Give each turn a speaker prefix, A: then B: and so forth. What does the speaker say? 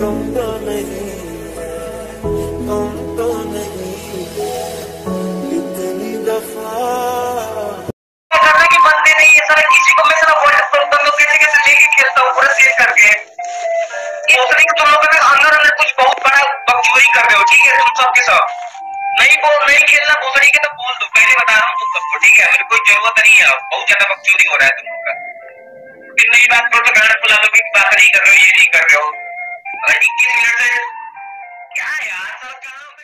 A: तुम तो नहीं तुम तो नहीं इतनी दफ़ा
B: अंदर अंदर कुछ बहुत बड़ा कर रहे हो ठीक है तुम सबके साथ नहीं बोल नहीं खेलना भूसड़ी के तो बोल दो पहले बता रहा हूँ तुम सबको ठीक है मेरी कोई ज़रूरत नहीं है बहुत ज़्यादा वक्त हो रहा है तुम लोग का फिर बात करो तो गाना फुला लोग बात नहीं कर रहे हो, ये caramba,